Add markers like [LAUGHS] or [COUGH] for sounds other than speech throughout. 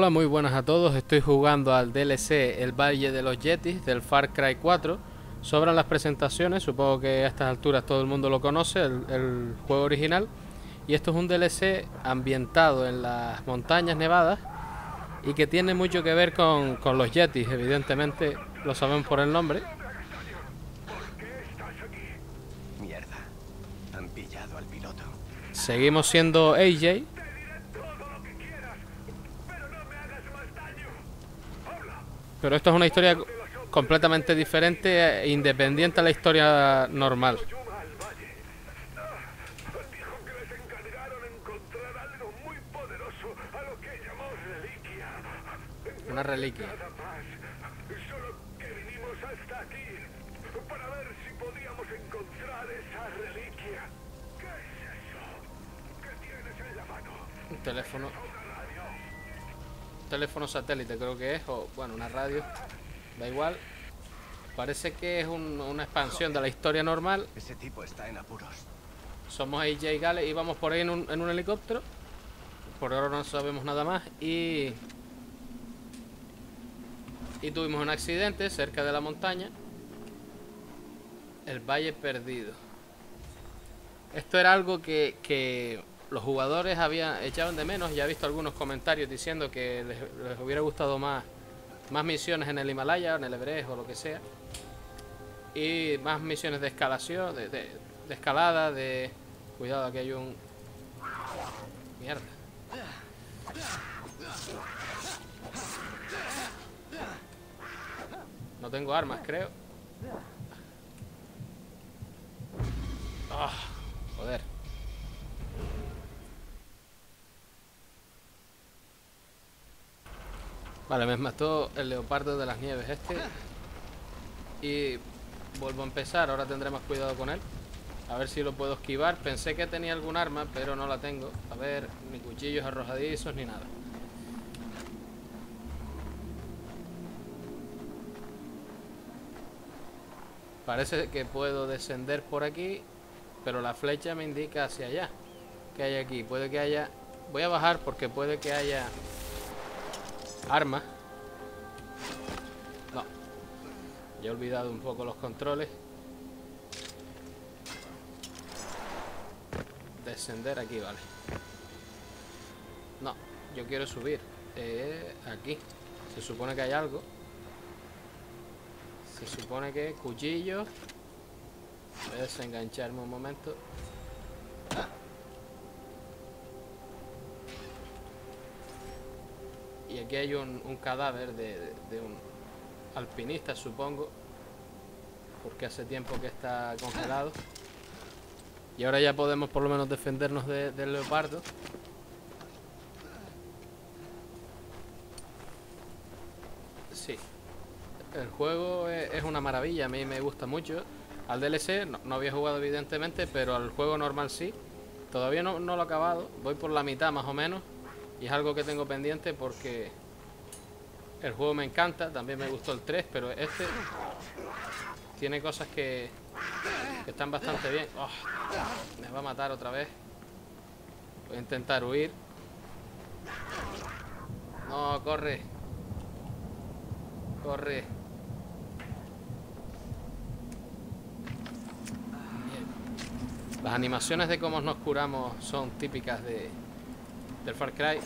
Hola, muy buenas a todos. Estoy jugando al DLC El Valle de los Yetis del Far Cry 4. Sobran las presentaciones, supongo que a estas alturas todo el mundo lo conoce, el, el juego original. Y esto es un DLC ambientado en las montañas nevadas y que tiene mucho que ver con, con los Yetis, evidentemente lo saben por el nombre. Mierda. Han pillado al piloto. Seguimos siendo AJ. Pero esto es una historia completamente diferente e independiente a la historia normal. Una reliquia. Un teléfono. Teléfono satélite creo que es, o bueno, una radio. Da igual. Parece que es un- una expansión de la historia normal. Ese tipo está en apuros. Somos AJ Gale y vamos por ahí en un, en un helicóptero. Por ahora no sabemos nada más. Y. Y tuvimos un accidente cerca de la montaña. El Valle Perdido. Esto era algo que, que los jugadores habían echaban de menos. Ya he visto algunos comentarios diciendo que les, hubiera gustado más, más misiones en el Himalaya, en el Everest o lo que sea. Y más misiones de escalación, de, escalada, de... Cuidado, aquí hay un... Mierda. No tengo armas, creo. Ah, Vale, me mató el leopardo de las nieves este. Y vuelvo a empezar, ahora tendré más cuidado con él. A ver si lo puedo esquivar. Pensé que tenía algún arma, pero no la tengo. A ver, ni cuchillos arrojadizos ni nada. Parece que puedo descender por aquí, pero la flecha me indica hacia allá. ¿Qué hay aquí? Puede que haya... Voy a bajar porque puede que haya armas. No. Ya he olvidado un poco los controles. Descender aquí, vale. No, yo quiero subir. Eh, aquí. Se supone que hay algo. Se supone que cuchillo. Voy a desengancharme un momento. Aquí hay un, cadáver de, un alpinista, supongo. Porque hace tiempo que está congelado. Y ahora ya podemos por lo menos defendernos de- del leopardo. Sí. El juego es, una maravilla, a mí me gusta mucho. Al DLC no, había jugado evidentemente, pero al juego normal sí. Todavía no lo he acabado, voy por la mitad más o menos. Y es algo que tengo pendiente porque el juego me encanta, también me gustó el 3, pero este tiene cosas que, están bastante bien. Oh, me va a matar otra vez. Voy a intentar huir. No, corre. Corre. Las animaciones de cómo nos curamos son típicas de del Far Cry.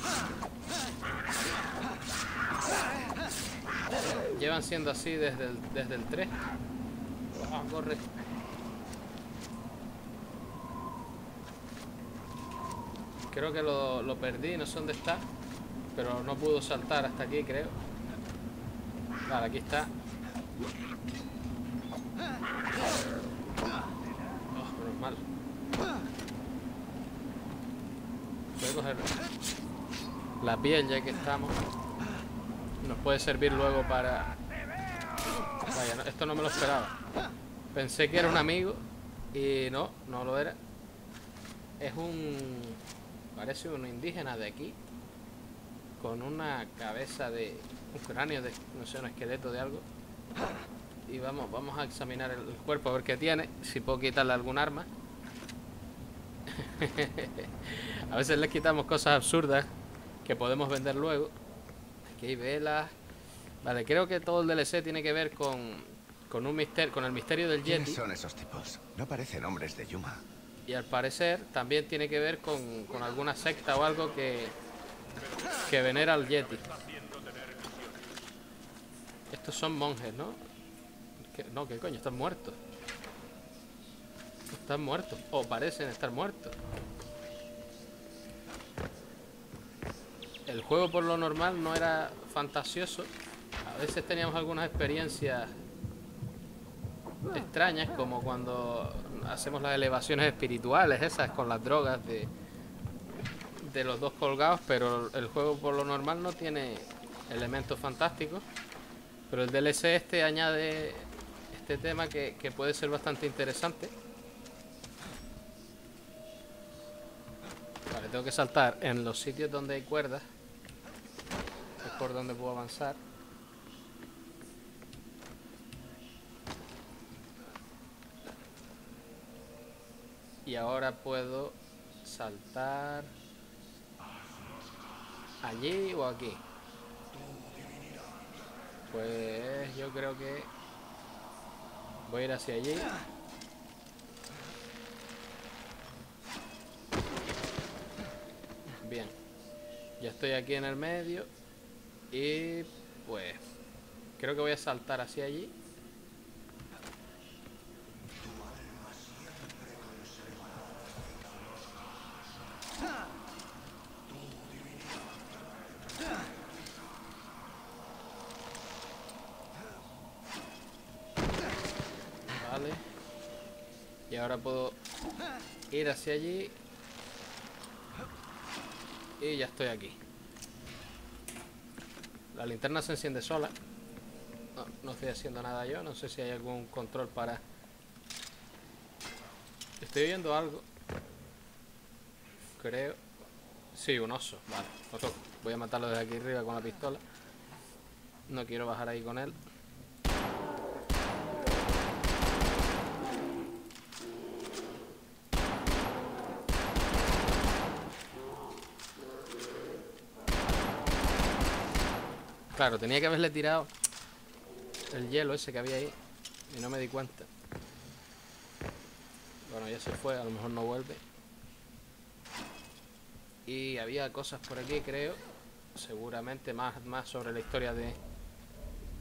Llevan siendo así desde el, desde el 3. Ah, corre. Creo que lo, lo perdí, no sé dónde está. Pero no pudo saltar hasta aquí, creo. Vale, aquí está. Oh, menos mal. La piel ya que estamos. Nos puede servir luego para... Vaya, esto no me lo esperaba. Pensé que era un amigo y no, no lo era. Es un... Parece un indígena de aquí. Con una cabeza de... Un cráneo de... No sé, un esqueleto de algo. Y vamos, vamos a examinar el, el cuerpo a ver qué tiene. Si puedo quitarle algún arma. [LAUGHS] a veces les quitamos cosas absurdas que podemos vender luego. aquí hay velas. Vale, creo que todo el DLC tiene que ver con, con un misterio, con el misterio del ¿Quiénes Yeti. son esos tipos? No parecen hombres de Yuma. Y al parecer también tiene que ver con, con alguna secta o algo que, que venera al Yeti. Estos son monjes, ¿no? ¿Qué- no, ¿qué coño? Están muertos. Están muertos. O parecen estar muertos. El juego por lo normal no era fantasioso. A veces teníamos algunas experiencias extrañas, como cuando hacemos las elevaciones espirituales, esas con las drogas de, de los dos colgados, pero el juego por lo normal no tiene elementos fantásticos. Pero el DLC este añade este tema que, que puede ser bastante interesante. Vale, tengo que saltar en los sitios donde hay cuerdas. Por donde puedo avanzar. Y ahora puedo saltar allí o aquí. Pues yo creo que voy a ir hacia allí. Bien. Ya estoy aquí en el medio. Y pues creo que voy a saltar hacia allí. Vale. Y ahora puedo ir hacia allí. Y ya estoy aquí. La linterna se enciende sola. No, no estoy haciendo nada yo. No sé si hay algún control para... Estoy oyendo algo. Creo. Sí, un oso. Vale, lo toco. Voy a matarlo desde aquí arriba con la pistola. No quiero bajar ahí con él. Claro, tenía que haberle tirado el hielo ese que había ahí y no me di cuenta. Bueno, ya se fue, a lo mejor no vuelve. Y había cosas por aquí, creo. Seguramente más, más sobre la historia de,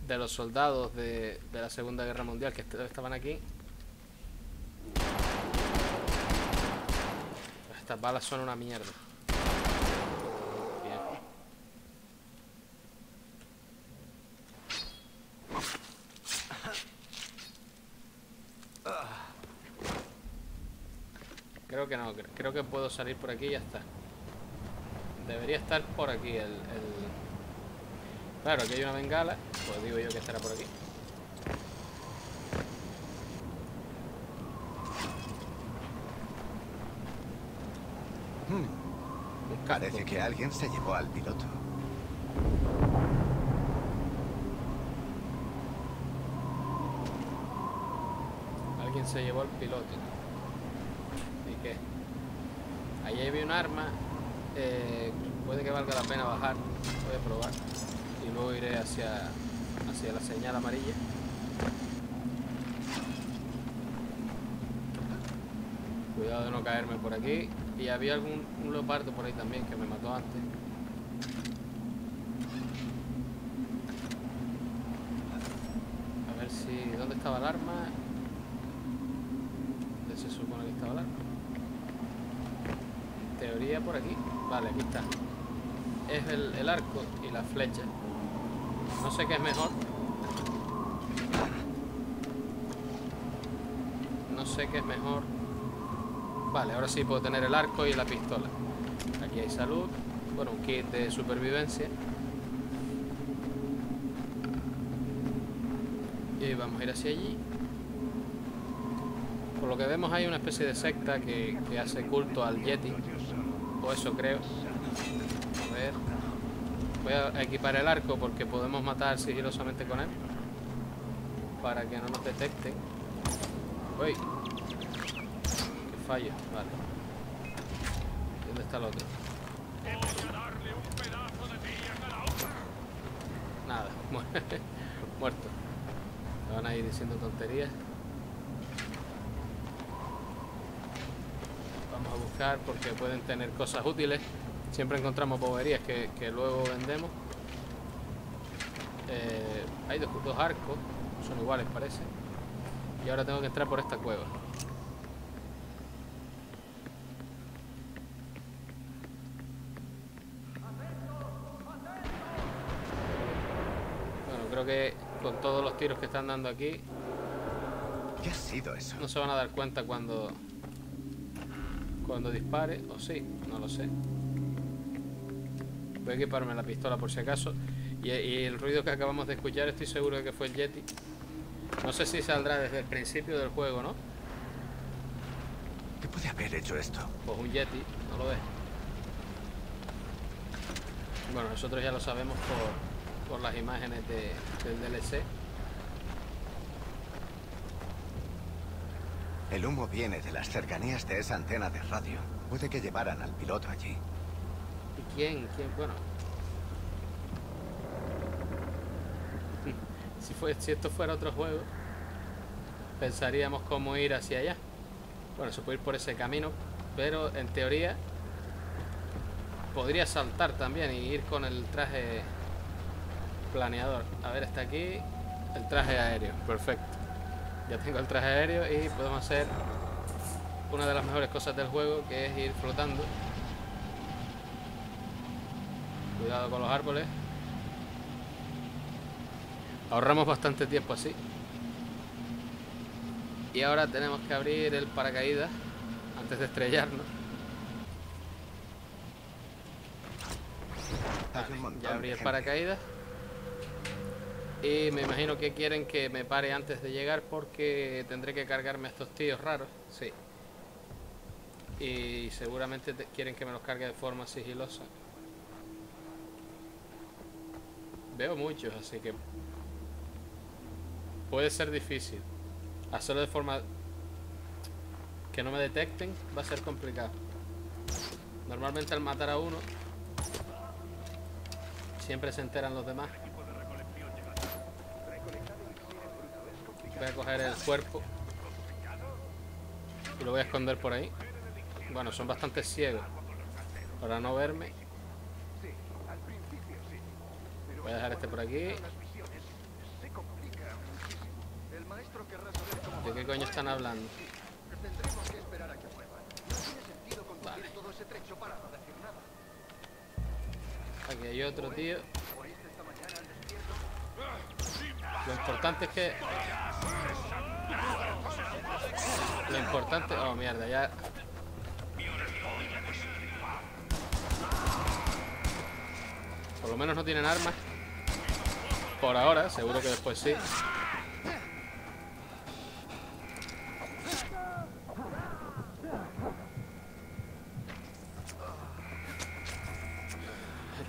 de los soldados de, de la Segunda Guerra Mundial que est- estaban aquí. Estas balas son una mierda. Bien. Creo que no, cre- creo que puedo salir por aquí y ya está. Debería estar por aquí el, el- Claro, aquí hay una bengala, pues digo yo que estará por aquí. Casco. Parece que alguien se llevó al piloto. Alguien se llevó al piloto. Ahí había un arma. eh, puede que valga la pena bajar. Voy a probar. Y luego iré hacia, hacia la señal amarilla. Cuidado de no caerme por aquí. Y había algún leopardo por ahí también que me mató antes. A ver si... ¿Dónde estaba el arma? ¿Dónde se supone que estaba el arma? En teoría por aquí. Vale, aquí está. Es el, el arco y la flecha. No sé qué es mejor. No sé qué es mejor. Vale, ahora sí puedo tener el arco y la pistola. Aquí hay salud. Bueno, un kit de supervivencia. Y vamos a ir hacia allí. Por lo que vemos hay una especie de secta que, que hace culto al Yeti. O eso creo. A ver. Voy a equipar el arco porque podemos matar sigilosamente con él. Para que no nos detecten. Uy. Qué fallo. Vale. ¿Dónde está el otro? Nada, [LAUGHS] muerto. Me van a ir diciendo tonterías. Vamos a buscar porque pueden tener cosas útiles. Siempre encontramos boberías que, que luego vendemos. Eh, hay dos, dos arcos, son iguales parece. Y ahora tengo que entrar por esta cueva. Bueno, creo que con todos los tiros que están dando aquí, ¿Qué ha sido eso? no se van a dar cuenta cuando cuando dispare, o sí, no lo sé. Voy a equiparme la pistola por si acaso. Y, y el ruido que acabamos de escuchar estoy seguro de que fue el Yeti. No sé si saldrá desde el principio del juego, ¿no? ¿Qué puede haber hecho esto? Pues un Yeti, no lo ves. Bueno, nosotros ya lo sabemos por, por las imágenes de, del DLC. El humo viene de las cercanías de esa antena de radio. Puede que llevaran al piloto allí. ¿Y quién? ¿Quién? Bueno. [LAUGHS] Si, esto fuera otro juego, pensaríamos cómo ir hacia allá. Bueno, se puede ir por ese camino, pero en teoría podría saltar también y ir con el traje planeador. A ver, está aquí el traje aéreo. Perfecto. Ya tengo el traje aéreo y podemos hacer una de las mejores cosas del juego, que es ir flotando. Cuidado con los árboles. Ahorramos bastante tiempo así. Y ahora tenemos que abrir el paracaídas antes de estrellarnos. Vale, ya abrí el paracaídas. Y me imagino que quieren que me pare antes de llegar porque tendré que cargarme a estos tíos raros. Sí. Y seguramente te- quieren que me los cargue de forma sigilosa. Veo muchos, así que puede ser difícil. Hacerlo de forma que no me detecten va a ser complicado. Normalmente al matar a uno siempre se enteran los demás. Voy a coger el cuerpo y lo voy a esconder por ahí. Bueno, son bastante ciegos para no verme. Voy a dejar este por aquí. ¿De qué coño están hablando? Vale. Aquí hay otro tío. Lo importante es que... Lo importante... Oh, mierda, ya... Por lo menos no tienen armas. Por ahora, seguro que después sí.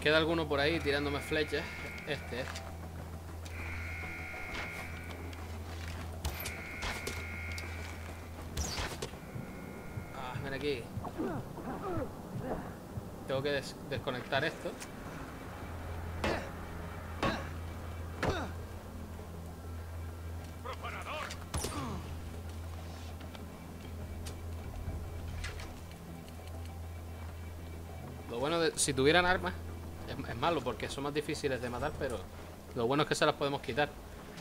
Queda alguno por ahí tirándome flechas. Este, eh. Ah, ven aquí. Tengo que des- desconectar esto. Lo bueno de si tuvieran armas es, malo porque son más difíciles de matar, pero lo bueno es que se las podemos quitar.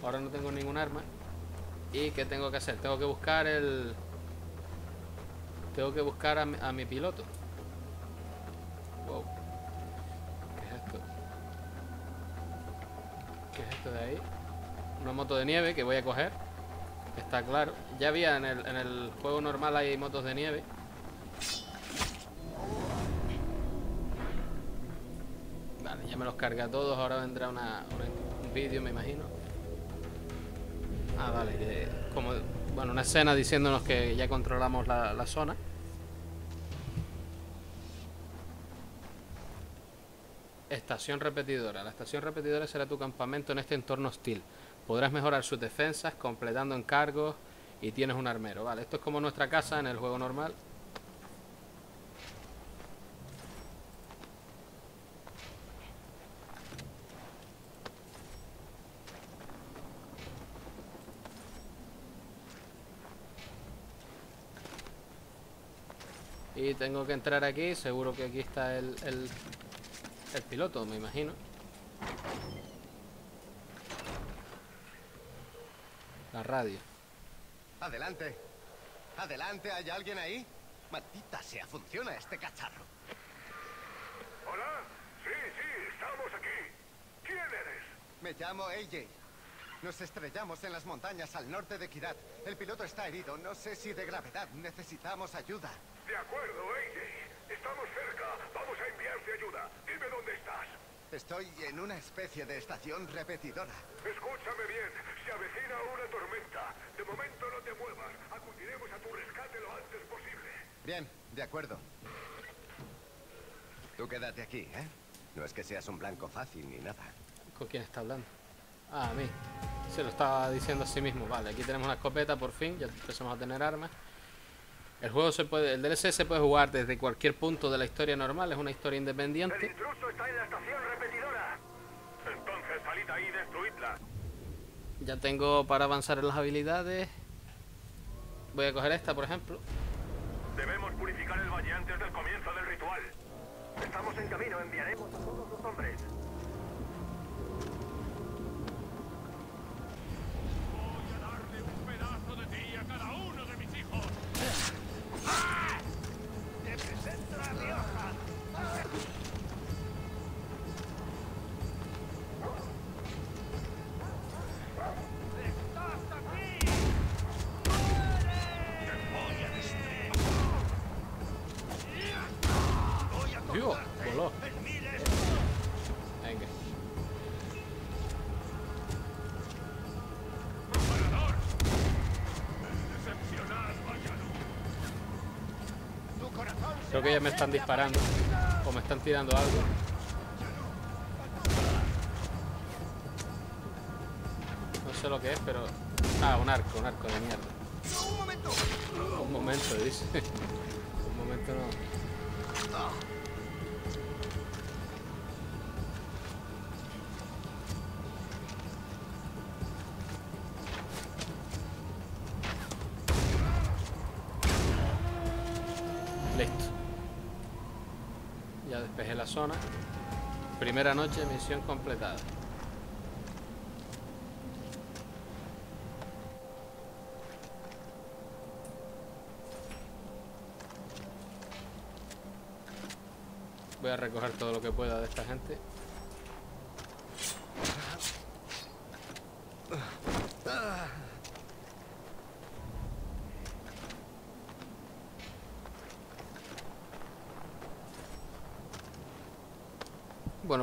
Ahora no tengo ningún arma. ¿Y qué tengo que hacer? Tengo que buscar el... Tengo que buscar a mi piloto. Wow. ¿Qué es esto? ¿Qué es esto de ahí? Una moto de nieve que voy a coger. Está claro. Ya había en el, en el juego normal hay motos de nieve. Vale, ya me los carga todos. Ahora vendrá una, un vídeo, me imagino. Ah, vale. eh, como, bueno, una escena diciéndonos que ya controlamos la, la zona. estación repetidora. La estación repetidora será tu campamento en este entorno hostil. Podrás mejorar sus defensas completando encargos y tienes un armero. Vale, esto es como nuestra casa en el juego normal. Y tengo que entrar aquí, seguro que aquí está el, el el piloto, me imagino. La radio. Adelante. Adelante, ¿hay alguien ahí? Maldita sea, funciona este cacharro. ¿Hola? Sí, sí, estamos aquí. ¿Quién eres? Me llamo AJ. Nos estrellamos en las montañas al norte de Kirat. El piloto está herido, no sé si de gravedad. Necesitamos ayuda. De acuerdo, AJ. Estamos cerca. Vamos a enviarte ayuda. Dime dónde estás. Estoy en una especie de estación repetidora. Escúchame bien. Se avecina una tormenta. De momento no te muevas. Acudiremos a tu rescate lo antes posible. Bien, de acuerdo. Tú quédate aquí, ¿eh? No es que seas un blanco fácil ni nada. ¿Con quién está hablando? Ah, a mí. Se lo estaba diciendo a sí mismo. Vale, aquí tenemos una escopeta por fin. Ya empezamos a tener armas. El juego se puede, el DLC se puede jugar desde cualquier punto de la historia normal. Es una historia El independiente. intruso está en la estación repetidora. Entonces salid ahí y destruidla. Ya tengo para avanzar en las habilidades. Voy a coger esta, por ejemplo. Debemos purificar el valle antes del comienzo del ritual. Estamos en camino, enviaremos a todos los hombres. Creo que ya me están disparando. O me están tirando algo. No sé lo que es, pero... Ah, un arco, un arco de mierda. ¡Un momento! Dice. [LAUGHS] Un momento no. Primera noche, misión completada. Voy a recoger todo lo que pueda de esta gente.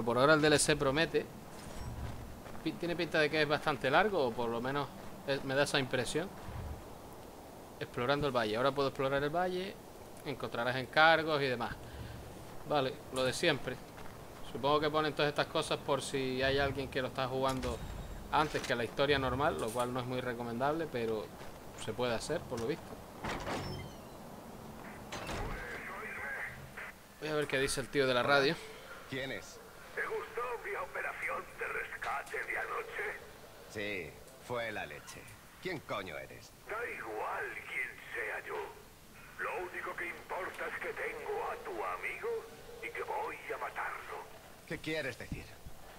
Por ahora el DLC promete. Tiene pinta de que es bastante largo, o por lo menos me da esa impresión. Explorando el valle. Ahora puedo explorar el valle, encontrarás encargos y demás. Vale, lo de siempre. Supongo que ponen todas estas cosas por si hay alguien que lo está jugando antes que la historia normal, lo cual no es muy recomendable, pero se puede hacer, por lo visto. Voy a ver qué dice el tío de la radio. ¿Quién es? ¿Te gustó mi operación de rescate de anoche? Sí, fue la leche. ¿Quién coño eres? Da igual quién sea yo. Lo único que importa es que tengo a tu amigo y que voy a matarlo. ¿Qué quieres decir?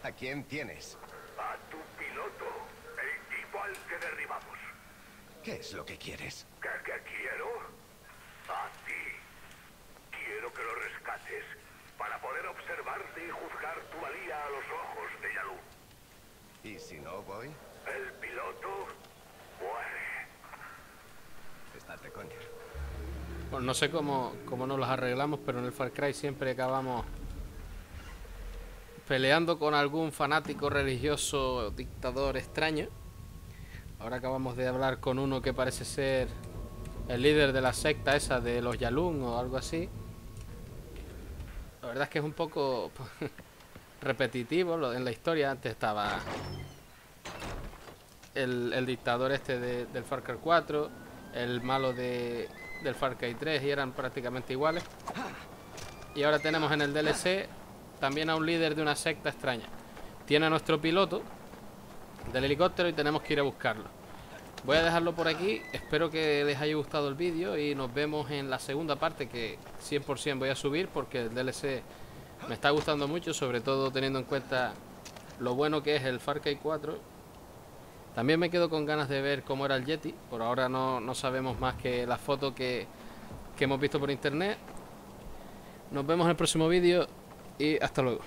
¿A quién tienes? A tu piloto, el tipo al que derribamos. ¿Qué es lo que quieres? ¿Qué, qué quiero? A ti. Quiero que lo rescates para poder observarte y juzgar tu valía a los ojos de Yalu. ¿Y si no voy? El piloto muere. Estás de coña. Bueno, no sé cómo, cómo nos las arreglamos, pero en el Far Cry siempre acabamos peleando con algún fanático religioso dictador extraño. Ahora acabamos de hablar con uno que parece ser el líder de la secta esa de los Yalun o algo así. La verdad es que es un poco [LAUGHS] repetitivo en la historia. Antes estaba el, el dictador este de- del Far Cry 4, el malo de, del Far Cry 3 y eran prácticamente iguales. Y ahora tenemos en el DLC también a un líder de una secta extraña. Tiene a nuestro piloto del helicóptero y tenemos que ir a buscarlo. voy a dejarlo por aquí. Espero que les haya gustado el vídeo y nos vemos en la segunda parte que 100% voy a subir porque el DLC me está gustando mucho, sobre todo teniendo en cuenta lo bueno que es el Far Cry 4. También me quedo con ganas de ver cómo era el Yeti. Por ahora no, no sabemos más que la foto que, que hemos visto por internet. Nos vemos en el próximo vídeo y hasta luego.